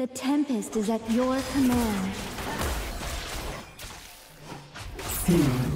The Tempest is at your command. Sin.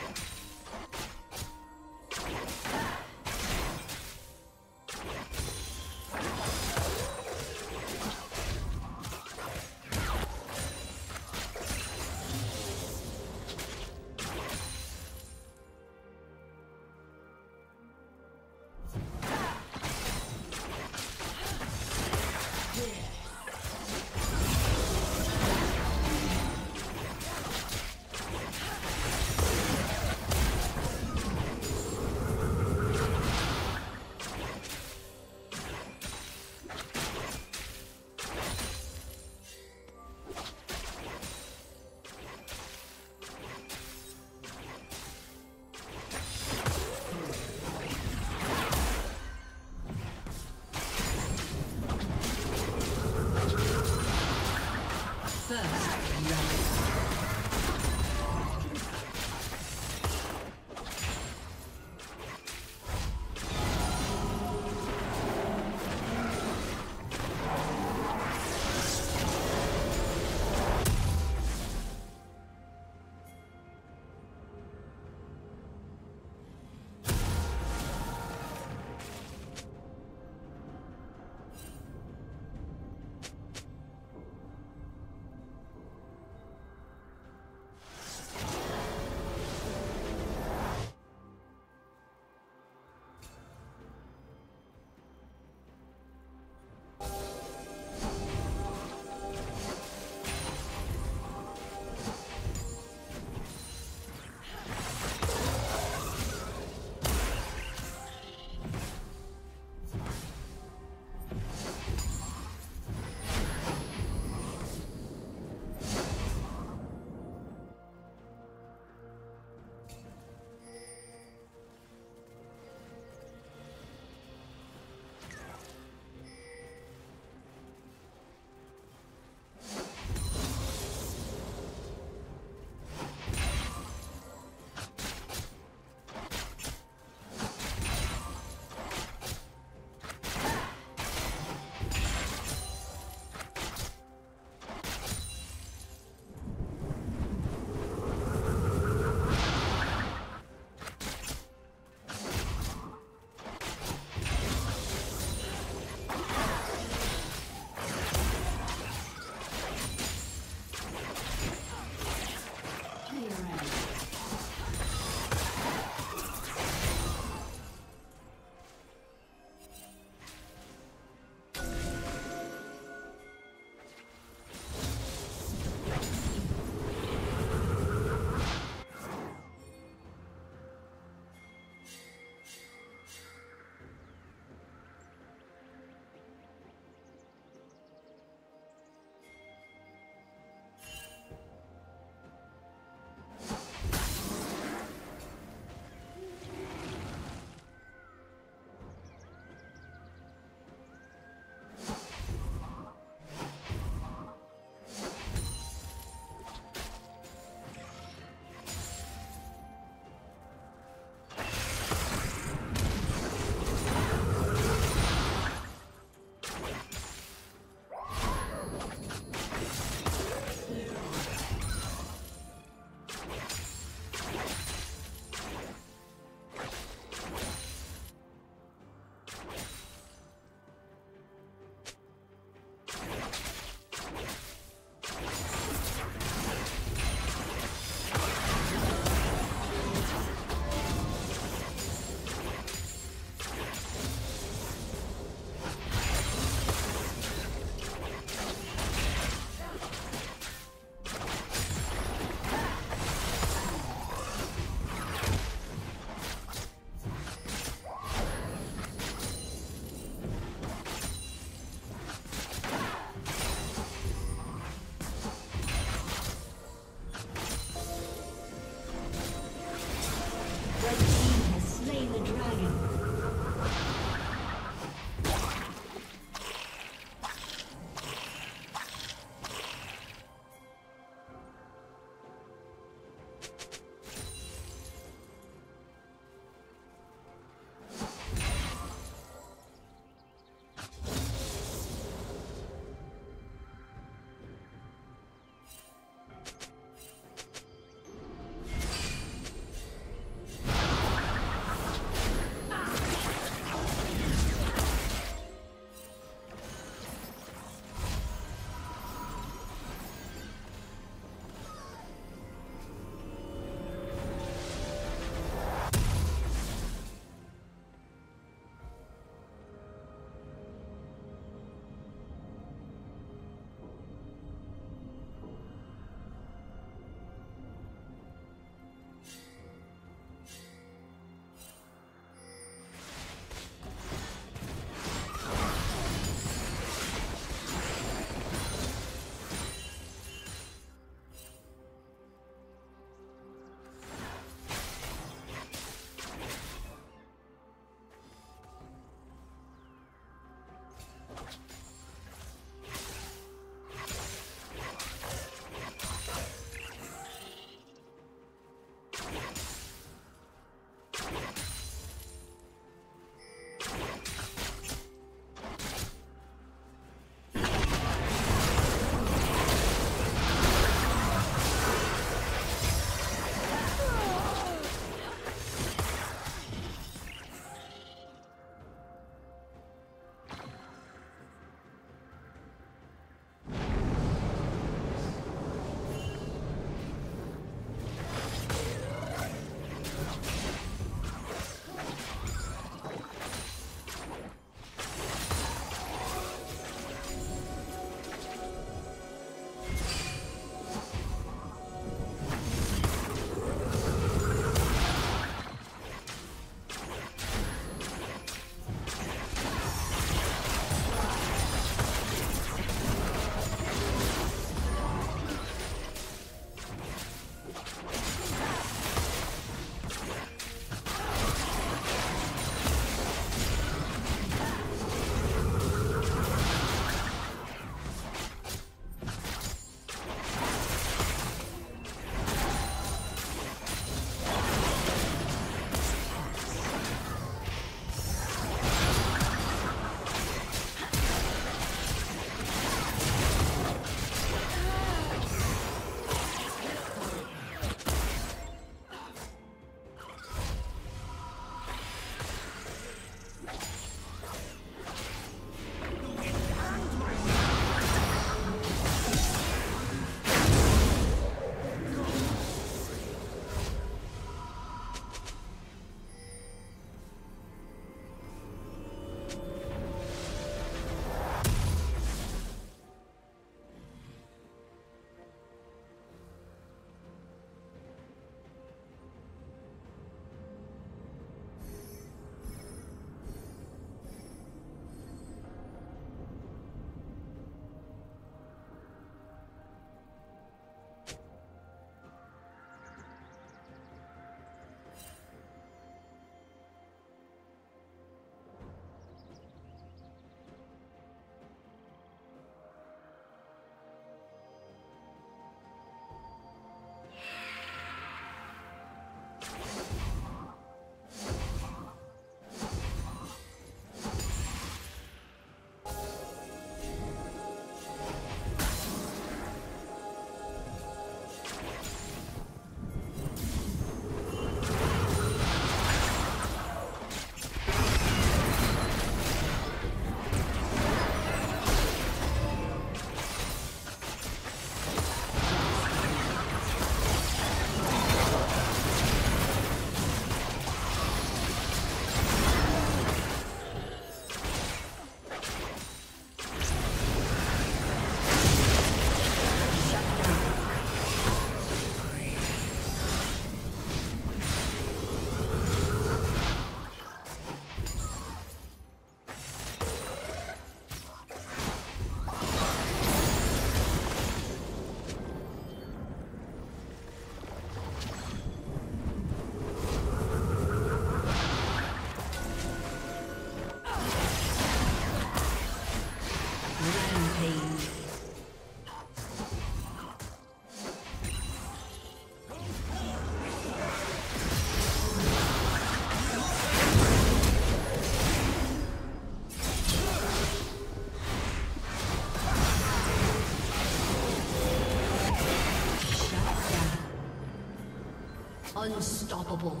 Unstoppable.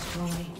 Destroyed.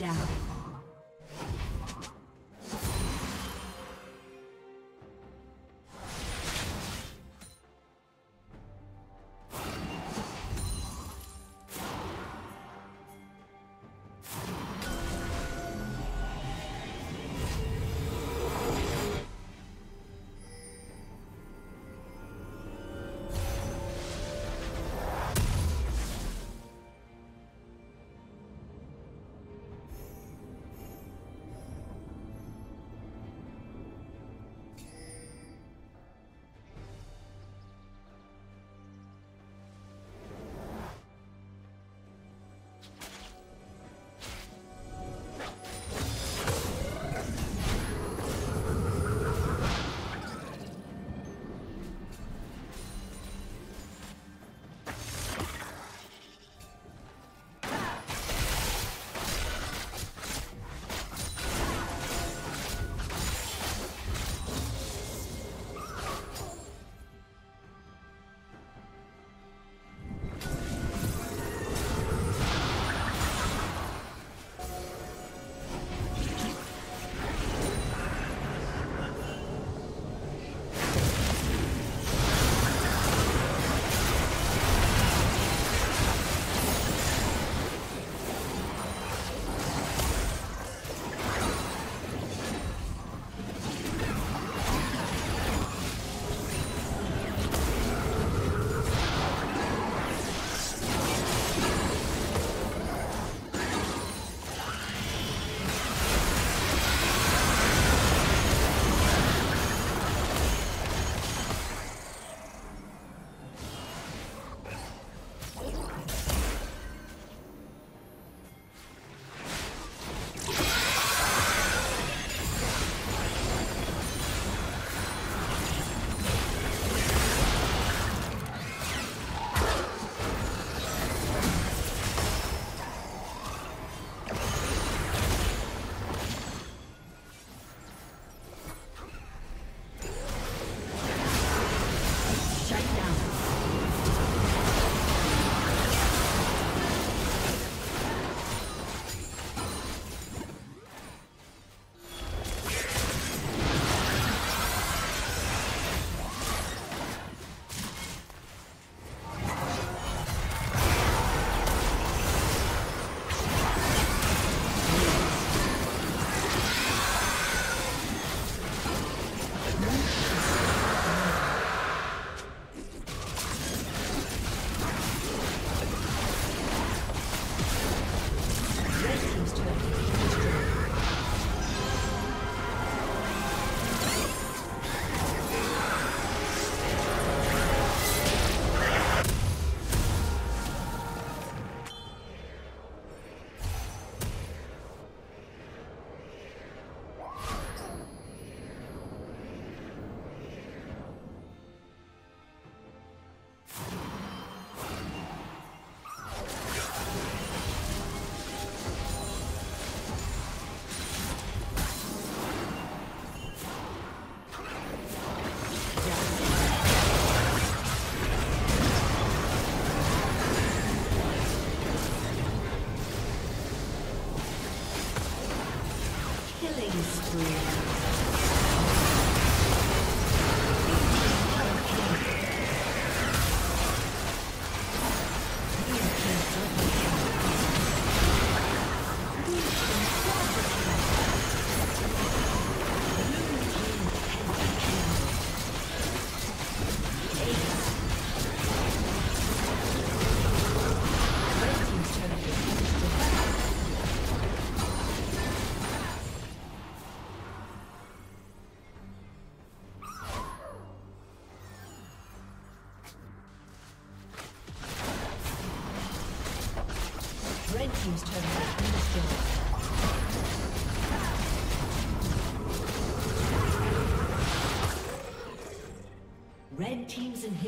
Down.